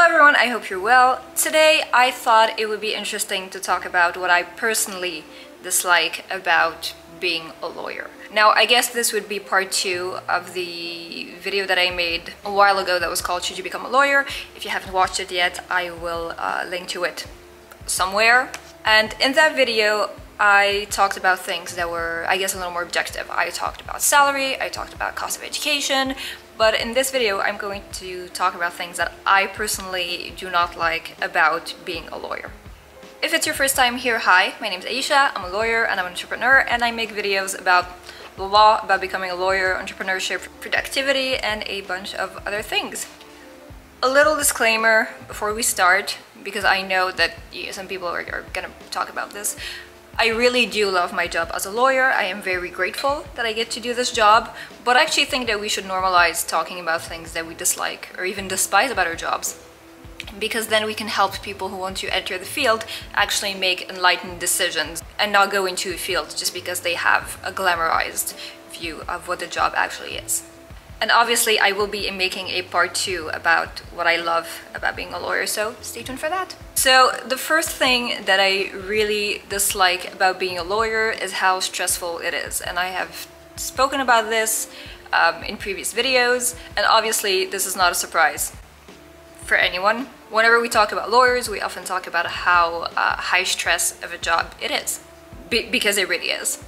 Hello everyone, I hope you're well. Today I thought it would be interesting to talk about what I personally dislike about being a lawyer. Now I guess this would be part two of the video that I made a while ago that was called Should You Become a Lawyer? If you haven't watched it yet, I will uh, link to it somewhere. And in that video, I talked about things that were, I guess, a little more objective. I talked about salary, I talked about cost of education, but in this video I'm going to talk about things that I personally do not like about being a lawyer. If it's your first time here, hi, my name is Aicha, I'm a lawyer and I'm an entrepreneur and I make videos about the law, about becoming a lawyer, entrepreneurship, productivity and a bunch of other things. A little disclaimer before we start, because I know that some people are, are gonna talk about this. I really do love my job as a lawyer. I am very grateful that I get to do this job, but I actually think that we should normalize talking about things that we dislike or even despise about our jobs because then we can help people who want to enter the field actually make enlightened decisions and not go into a field just because they have a glamorized view of what the job actually is. And obviously I will be making a part two about what I love about being a lawyer, so stay tuned for that. So the first thing that I really dislike about being a lawyer is how stressful it is. And I have spoken about this um, in previous videos, and obviously this is not a surprise for anyone. Whenever we talk about lawyers, we often talk about how uh, high stress of a job it is, Be because it really is.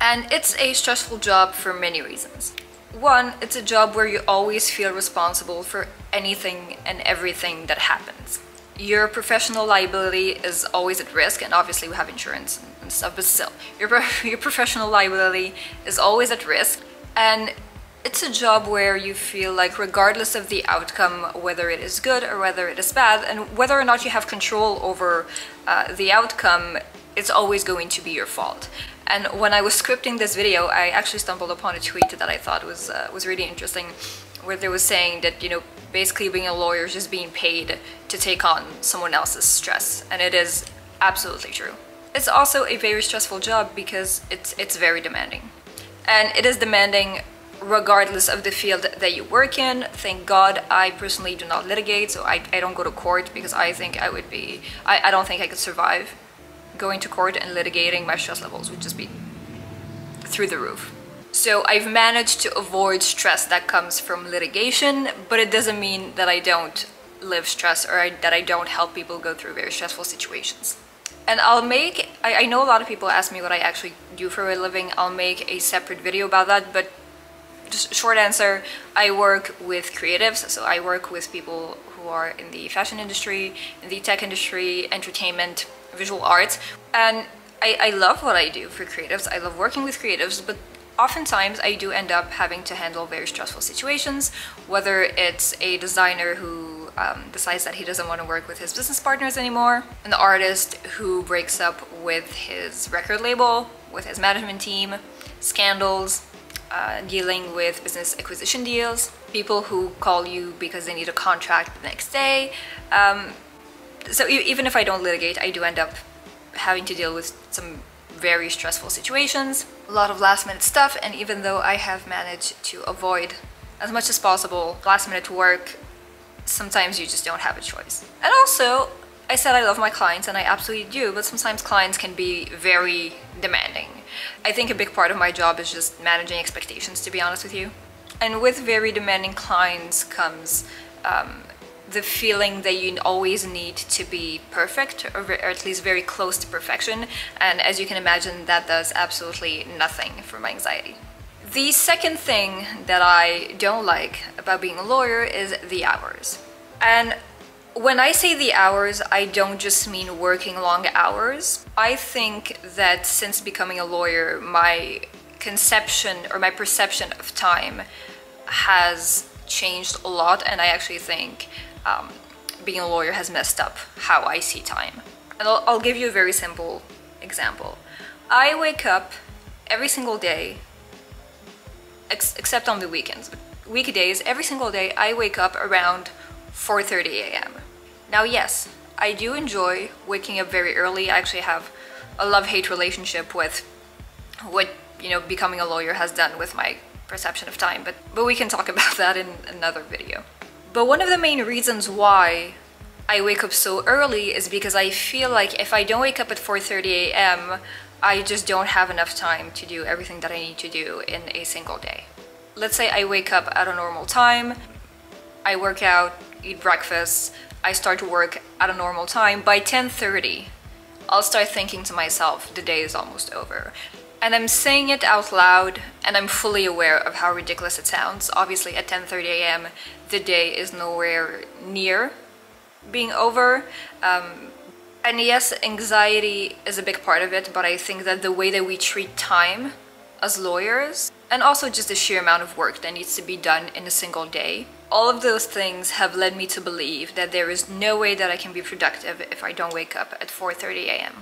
And it's a stressful job for many reasons. One, it's a job where you always feel responsible for anything and everything that happens. Your professional liability is always at risk, and obviously we have insurance and stuff, but still, your, your professional liability is always at risk. And it's a job where you feel like regardless of the outcome, whether it is good or whether it is bad, and whether or not you have control over uh, the outcome, it's always going to be your fault. And when I was scripting this video, I actually stumbled upon a tweet that I thought was uh, was really interesting, where they was saying that you know basically being a lawyer is just being paid to take on someone else's stress, and it is absolutely true. It's also a very stressful job because it's it's very demanding, and it is demanding regardless of the field that you work in. Thank God I personally do not litigate, so I, I don't go to court because I think I would be, I, I don't think I could survive going to court and litigating, my stress levels would just be through the roof. So I've managed to avoid stress that comes from litigation, but it doesn't mean that I don't live stress or I, that I don't help people go through very stressful situations. And I'll make, I, I know a lot of people ask me what I actually do for a living. I'll make a separate video about that, but just short answer, I work with creatives. So I work with people who are in the fashion industry, in the tech industry, entertainment, visual arts. And I, I love what I do for creatives. I love working with creatives, but oftentimes I do end up having to handle very stressful situations, whether it's a designer who um, decides that he doesn't want to work with his business partners anymore, an artist who breaks up with his record label, with his management team, scandals, uh, dealing with business acquisition deals, people who call you because they need a contract the next day, um, so even if I don't litigate, I do end up having to deal with some very stressful situations, a lot of last minute stuff, and even though I have managed to avoid as much as possible last minute work, sometimes you just don't have a choice. And also, I said I love my clients and I absolutely do, but sometimes clients can be very demanding. I think a big part of my job is just managing expectations, to be honest with you. And with very demanding clients comes um, the feeling that you always need to be perfect or, at least very close to perfection and as you can imagine that does absolutely nothing for my anxiety. The second thing that I don't like about being a lawyer is the hours. And when I say the hours, I don't just mean working long hours. I think that since becoming a lawyer, my conception or my perception of time has changed a lot and I actually think um, being a lawyer has messed up how I see time. And I'll, I'll give you a very simple example. I wake up every single day, ex except on the weekends, but weekdays, every single day, I wake up around 4.30 a.m. Now, yes, I do enjoy waking up very early. I actually have a love-hate relationship with what, you know, becoming a lawyer has done with my perception of time, but, but we can talk about that in another video. But one of the main reasons why I wake up so early is because I feel like if I don't wake up at 4.30 a.m., I just don't have enough time to do everything that I need to do in a single day. Let's say I wake up at a normal time, I work out, eat breakfast, I start to work at a normal time. By 10.30, I'll start thinking to myself, the day is almost over. And I'm saying it out loud and I'm fully aware of how ridiculous it sounds. Obviously at 10.30 a.m. the day is nowhere near being over. Um, and yes, anxiety is a big part of it, but I think that the way that we treat time as lawyers, and also just the sheer amount of work that needs to be done in a single day, all of those things have led me to believe that there is no way that I can be productive if I don't wake up at 4.30 a.m.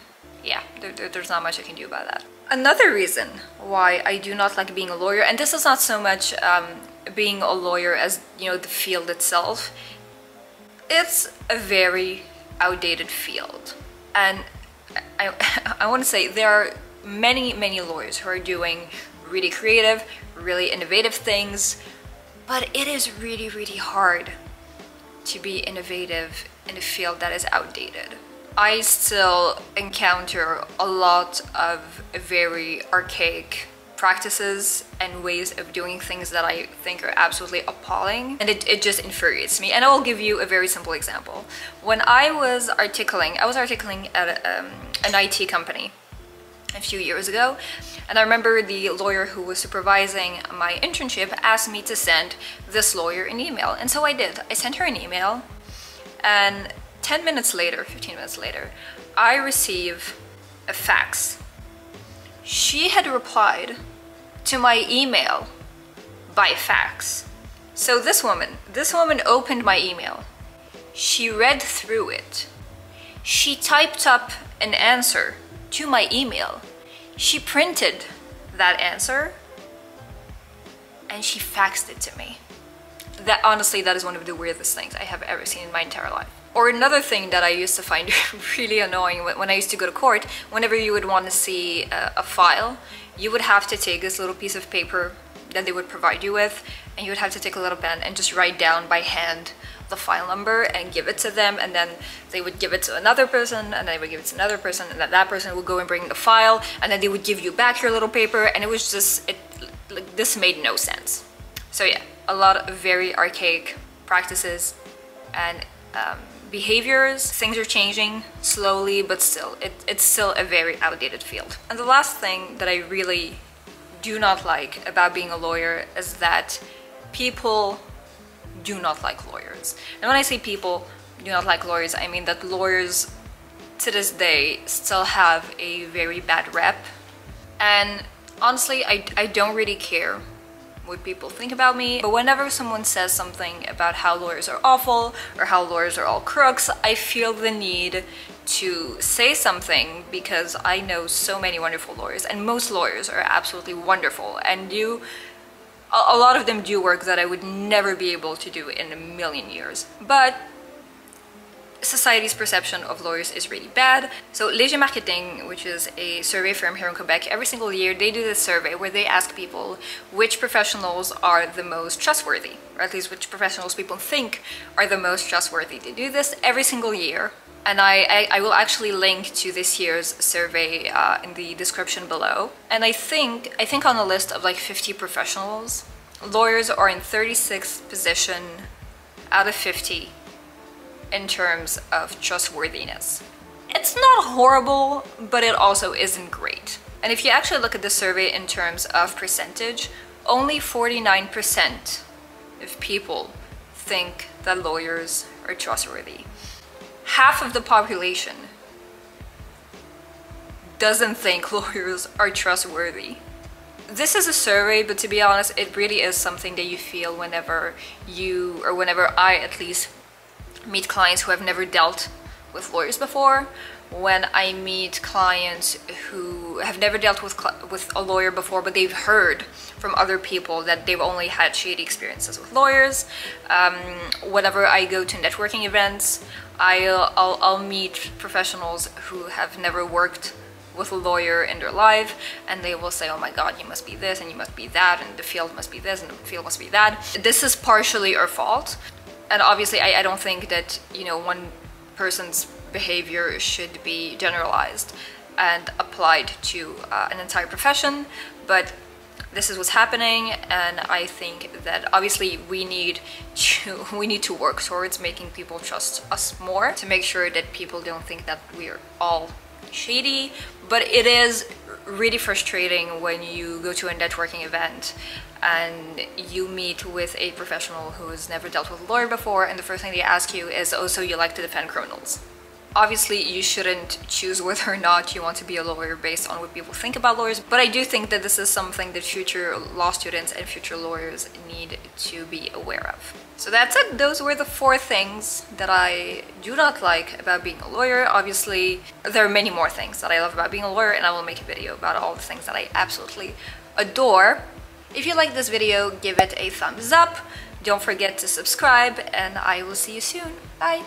Yeah, there, there, there's not much I can do about that. Another reason why I do not like being a lawyer, and this is not so much um, being a lawyer as, you know, the field itself, it's a very outdated field. And I, I want to say there are many, many lawyers who are doing really creative, really innovative things, but it is really, really hard to be innovative in a field that is outdated. I still encounter a lot of very archaic practices and ways of doing things that I think are absolutely appalling and it, it just infuriates me and I will give you a very simple example. When I was articling, I was articling at um, an IT company a few years ago and I remember the lawyer who was supervising my internship asked me to send this lawyer an email and so I did. I sent her an email and 10 minutes later, 15 minutes later, I receive a fax she had replied to my email by fax. So this woman, this woman opened my email. She read through it. She typed up an answer to my email. She printed that answer and she faxed it to me. That honestly, that is one of the weirdest things I have ever seen in my entire life. Or another thing that I used to find really annoying when I used to go to court, whenever you would want to see a, a file, you would have to take this little piece of paper that they would provide you with, and you would have to take a little pen and just write down by hand the file number and give it to them and then they would give it to another person and then they would give it to another person and then that person would go and bring the file and then they would give you back your little paper and it was just it like this made no sense. So yeah a lot of very archaic practices and um, behaviors, things are changing slowly, but still, it, it's still a very outdated field. And the last thing that I really do not like about being a lawyer is that people do not like lawyers. And when I say people do not like lawyers, I mean that lawyers to this day still have a very bad rep. And honestly, I, I don't really care what people think about me. But whenever someone says something about how lawyers are awful or how lawyers are all crooks, I feel the need to say something because I know so many wonderful lawyers and most lawyers are absolutely wonderful and do a lot of them do work that I would never be able to do in a million years. But society's perception of lawyers is really bad. So Léger Marketing, which is a survey firm here in Quebec, every single year they do this survey where they ask people which professionals are the most trustworthy, or at least which professionals people think are the most trustworthy. They do this every single year. And I, I, I will actually link to this year's survey uh, in the description below. And I think, I think on a list of like 50 professionals, lawyers are in 36th position out of 50 in terms of trustworthiness. It's not horrible, but it also isn't great. And if you actually look at the survey in terms of percentage, only 49% of people think that lawyers are trustworthy. Half of the population doesn't think lawyers are trustworthy. This is a survey, but to be honest, it really is something that you feel whenever you, or whenever I at least meet clients who have never dealt with lawyers before, when I meet clients who have never dealt with with a lawyer before, but they've heard from other people that they've only had shady experiences with lawyers. Um, whenever I go to networking events, I'll, I'll, I'll meet professionals who have never worked with a lawyer in their life and they will say oh my god you must be this and you must be that and the field must be this and the field must be that this is partially our fault and obviously I, I don't think that you know one person's behavior should be generalized and applied to uh, an entire profession, but this is what's happening and I think that obviously we need to we need to work towards making people trust us more to make sure that people don't think that we're all shady but it is really frustrating when you go to a networking event and you meet with a professional who has never dealt with a lawyer before and the first thing they ask you is oh so you like to defend criminals obviously you shouldn't choose whether or not you want to be a lawyer based on what people think about lawyers but i do think that this is something that future law students and future lawyers need to be aware of. So that's it. Those were the four things that i do not like about being a lawyer. Obviously there are many more things that i love about being a lawyer and i will make a video about all the things that i absolutely adore. If you like this video give it a thumbs up. Don't forget to subscribe and i will see you soon. Bye